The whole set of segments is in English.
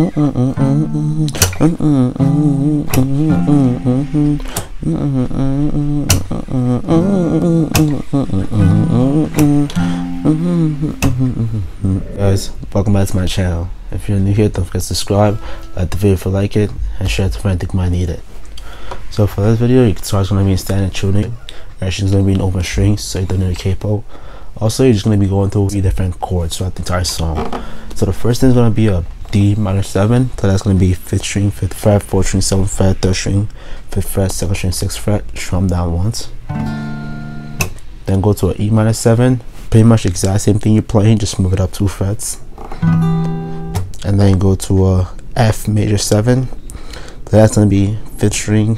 Guys, welcome back to my channel. If you're new here, don't forget to subscribe, like the video if you like it, and share it to friends who might need it. So for this video, your guitar is going to be in standard tuning. Action is going to be in open strings, so you don't need a capo. Also, you're just going to be going through different chords throughout the entire song. So the first thing is going to be a D minor 7, so that's going to be 5th string, 5th fret, 4th string, 7th fret, 3rd string, 5th fret, 2nd string, 6th fret, strum down once. Then go to an E minor 7, pretty much exact same thing you're playing, just move it up two frets. And then go to a F major 7, so that's going to be 5th string,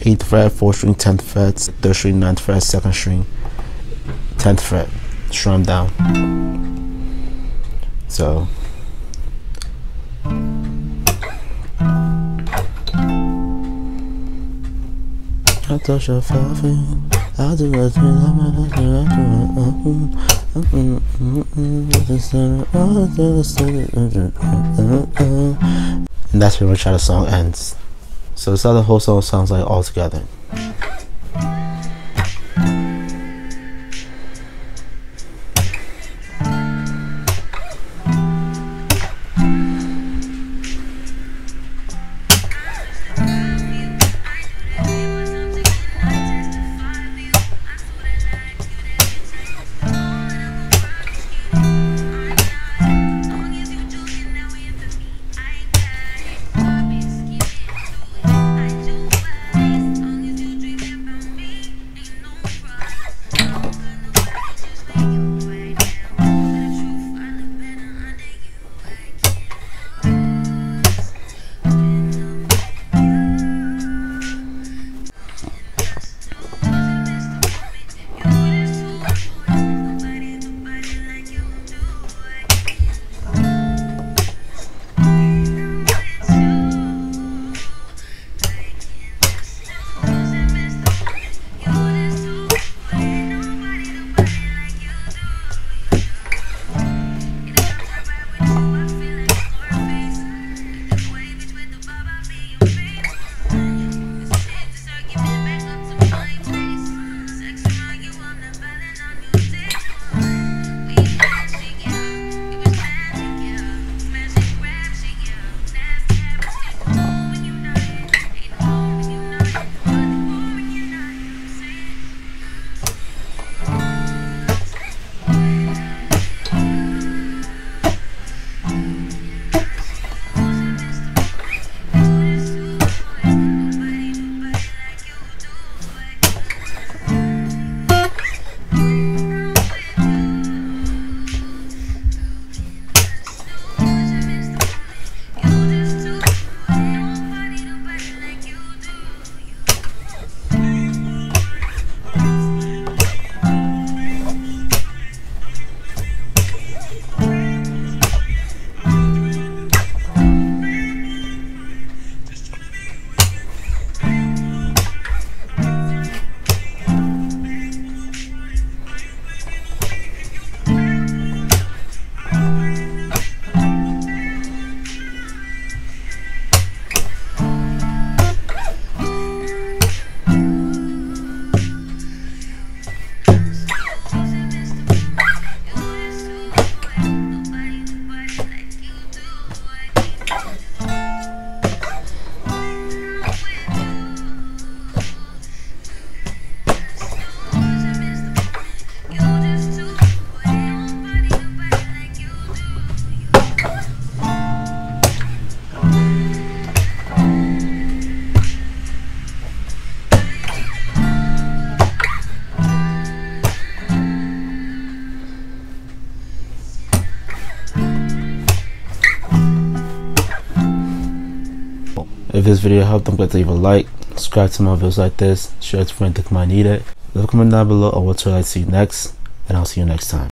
8th fret, 4th string, 10th fret, 3rd string, 9th fret, 2nd string, 10th fret, strum down. So And that's pretty much how the song ends. So that's how the whole song sounds like all together. If this video helped, don't forget to leave a like, subscribe to my videos like this, share it to friends that might need it. Leave a comment down below on what you'd like to see next, and I'll see you next time.